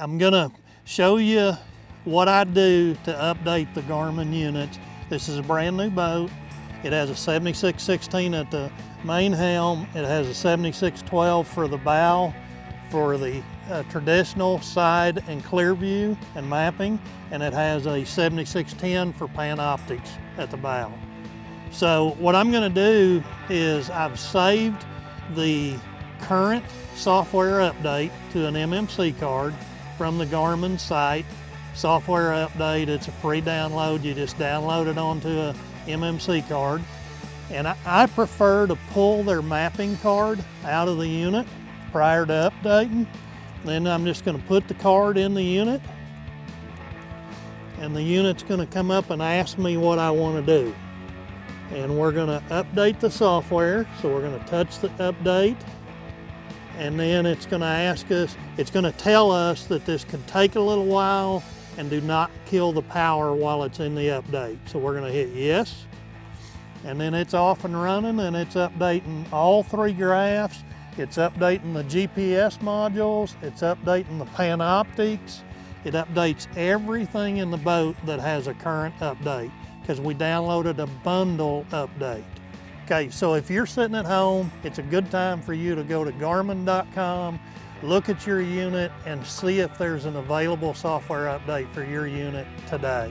I'm gonna show you what I do to update the Garmin units. This is a brand new boat. It has a 7616 at the main helm. It has a 7612 for the bow, for the uh, traditional side and clear view and mapping, and it has a 7610 for Panoptix at the bow. So what I'm gonna do is I've saved the current software update to an MMC card from the Garmin site. Software update, it's a free download. You just download it onto a MMC card. And I, I prefer to pull their mapping card out of the unit prior to updating. Then I'm just gonna put the card in the unit and the unit's gonna come up and ask me what I wanna do. And we're gonna update the software. So we're gonna touch the update and then it's gonna ask us, it's gonna tell us that this can take a little while and do not kill the power while it's in the update. So we're gonna hit yes, and then it's off and running and it's updating all three graphs. It's updating the GPS modules, it's updating the Panoptix, it updates everything in the boat that has a current update because we downloaded a bundle update. Okay, so if you're sitting at home, it's a good time for you to go to Garmin.com, look at your unit and see if there's an available software update for your unit today.